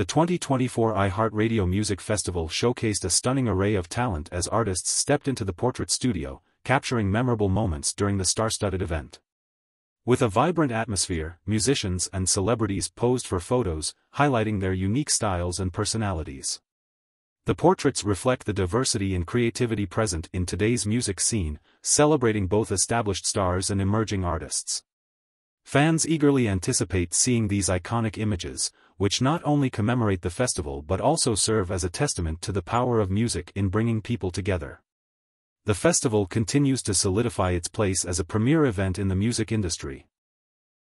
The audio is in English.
The 2024 iHeartRadio Music Festival showcased a stunning array of talent as artists stepped into the portrait studio, capturing memorable moments during the star-studded event. With a vibrant atmosphere, musicians and celebrities posed for photos, highlighting their unique styles and personalities. The portraits reflect the diversity and creativity present in today's music scene, celebrating both established stars and emerging artists. Fans eagerly anticipate seeing these iconic images, which not only commemorate the festival but also serve as a testament to the power of music in bringing people together. The festival continues to solidify its place as a premier event in the music industry.